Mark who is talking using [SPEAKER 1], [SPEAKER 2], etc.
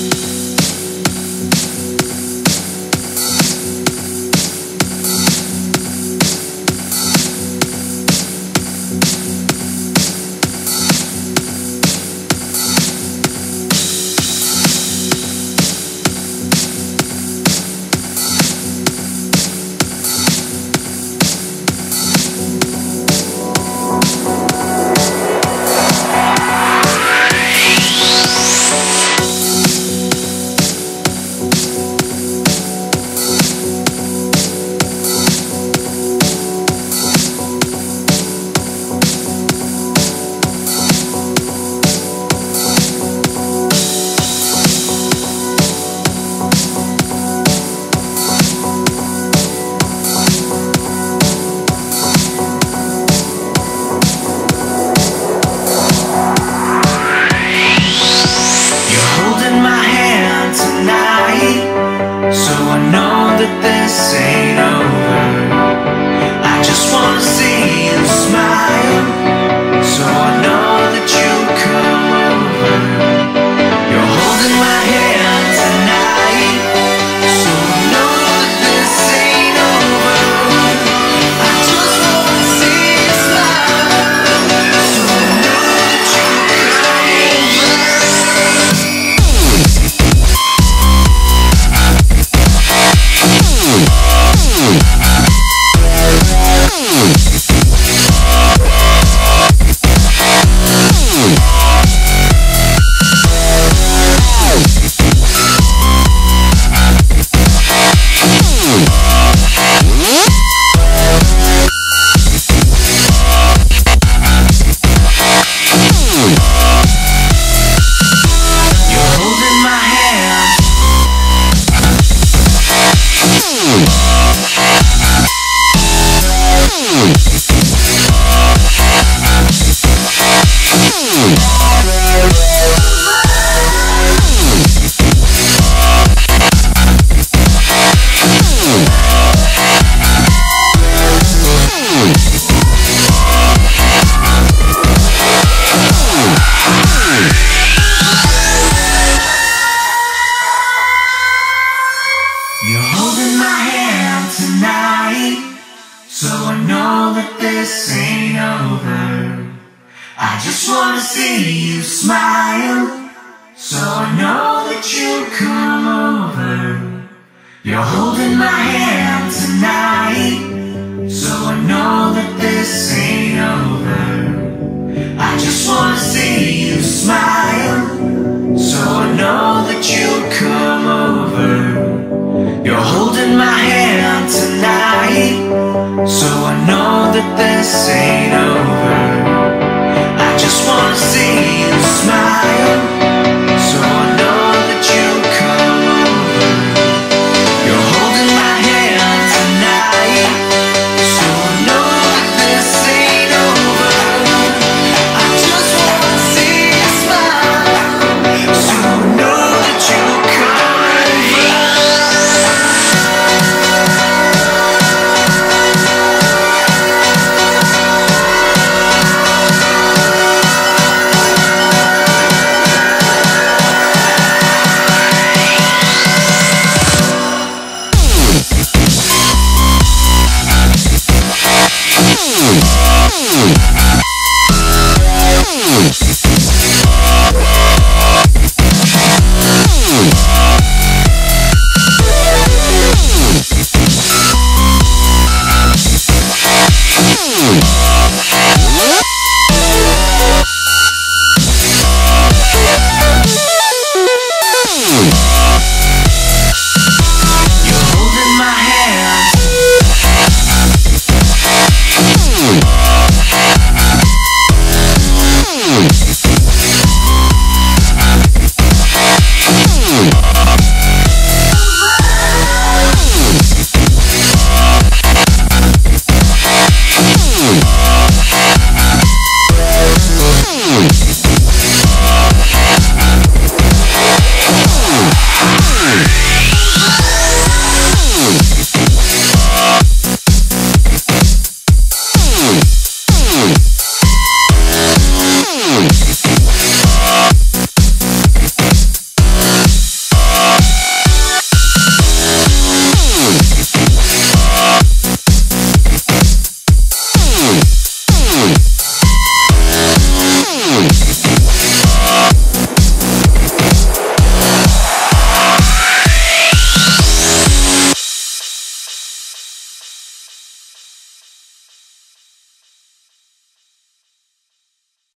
[SPEAKER 1] You're this ain't. You're holding my hand tonight, so I know that this ain't over. I just wanna see you smile, so I know that you'll come over. You're holding my hand tonight, You're holding my hand tonight. So I know that this ain't over. I just wanna see you smile.